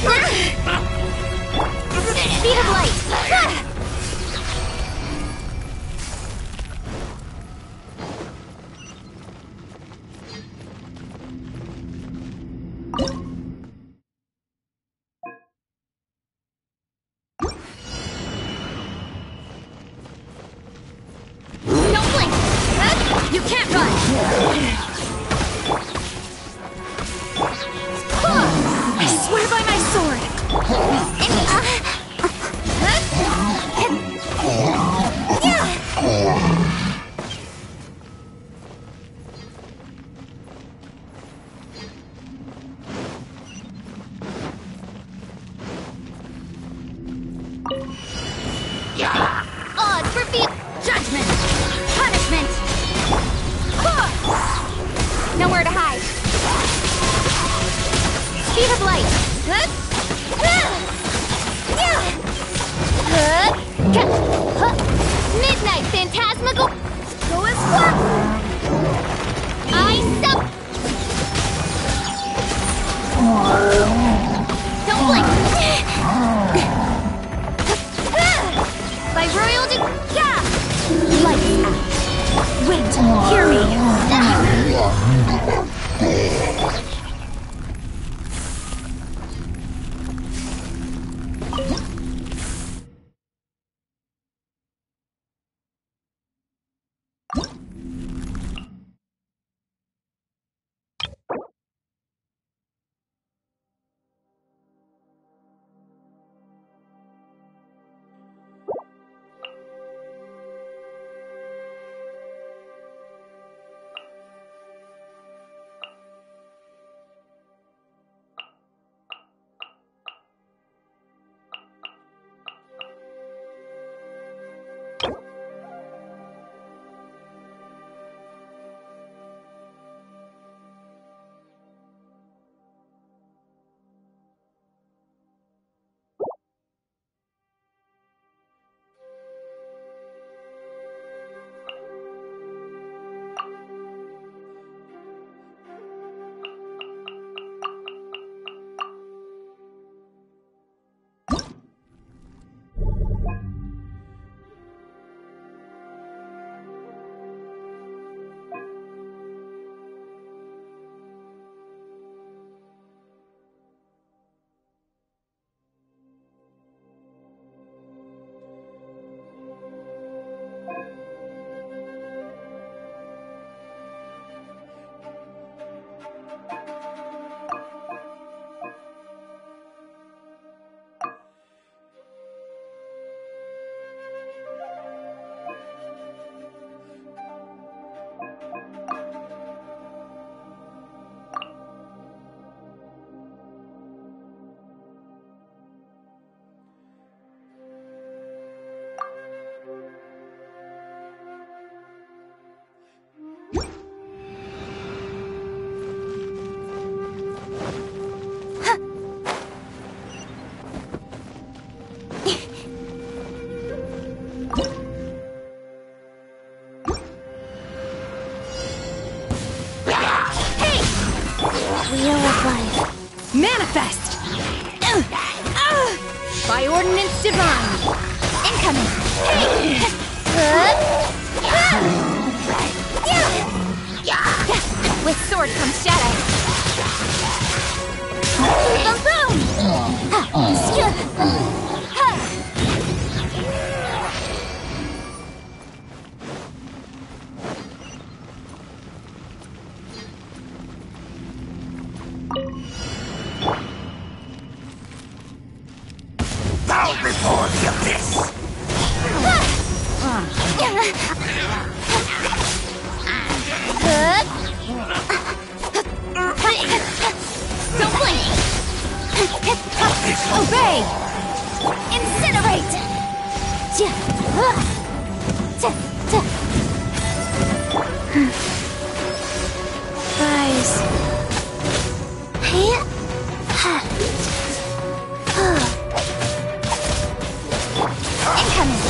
Speed of light! Odds for feet! Judgment! Punishment! Nowhere to hide. Speed of light. Midnight Phantasmagoria. Go as far. I stop. Don't blink. Manifest! By ordinance divine! Incoming. With sword comes shadow. Boom, boom! Obey! Incinerate! Uh, hmm. Rise. Incoming!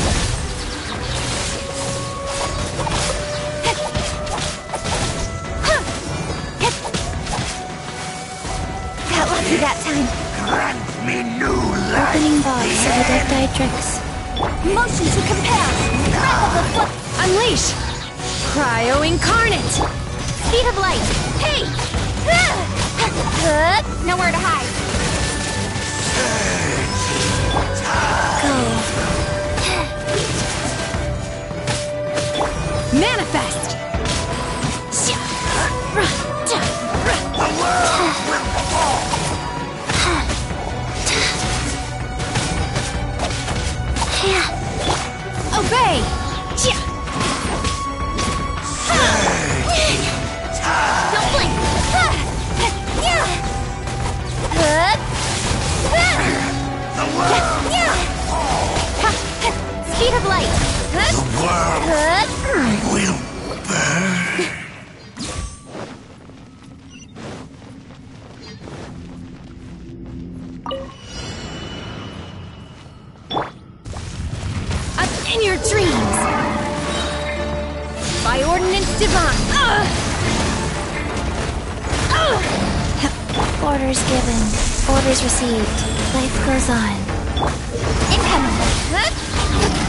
Got lucky that time. Me new life. Opening box of Adepti Motion to compare! Breath of the foot! Unleash! Cryo incarnate! Speed of light! Hey! Nowhere to hide! Go. Manifest!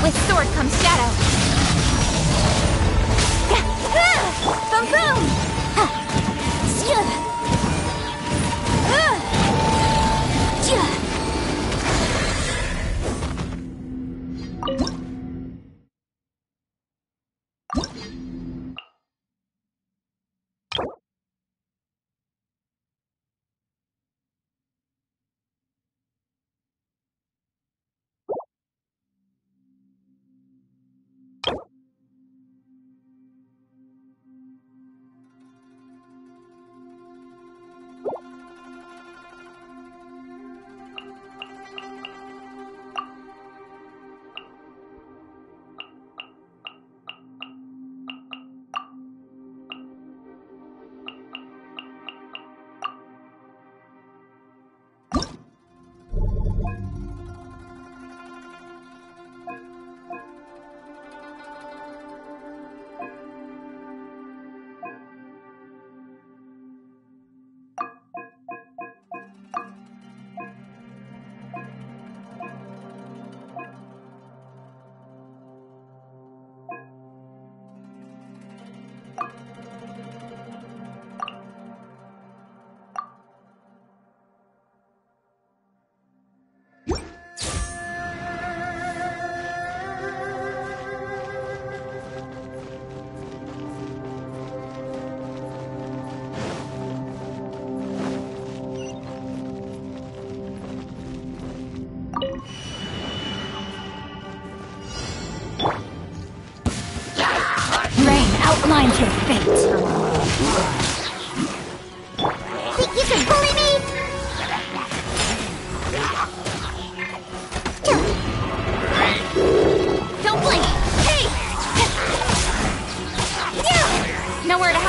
With sword comes shadow. Boom boom! Think you can bully me? Don't blink! Hey! Nowhere to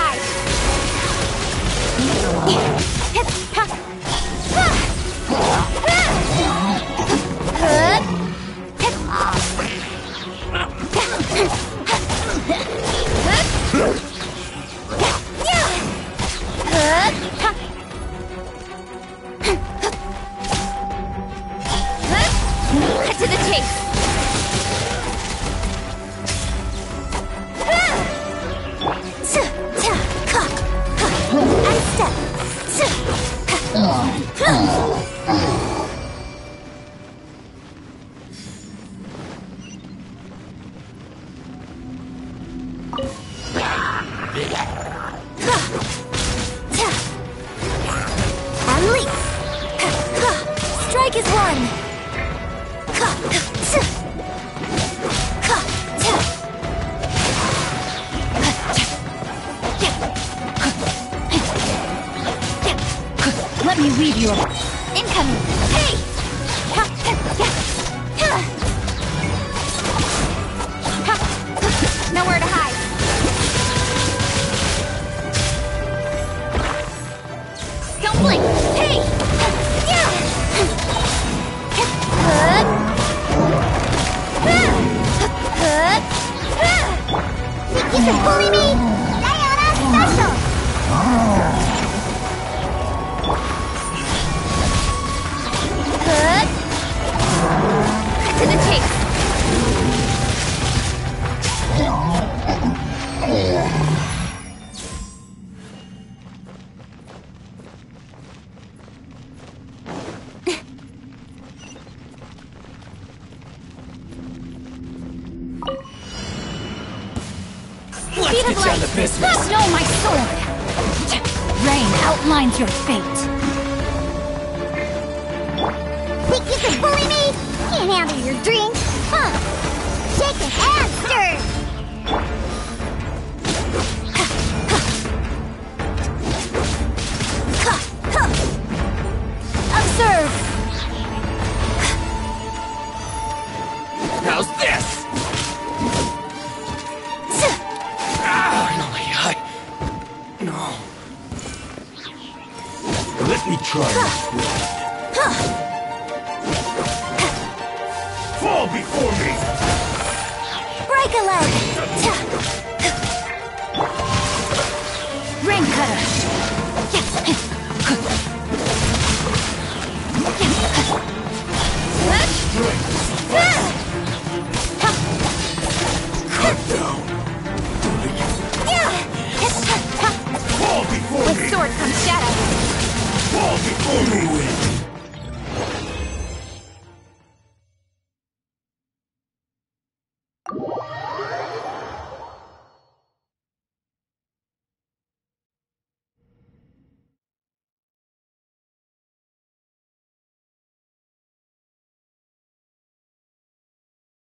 outlines your fate. Think you can bully me? Can't handle your drink? Huh? Shake it and stir! Observe! How's this? Ah, no, my eye. No. Let me try. Fall before me! Break a leg!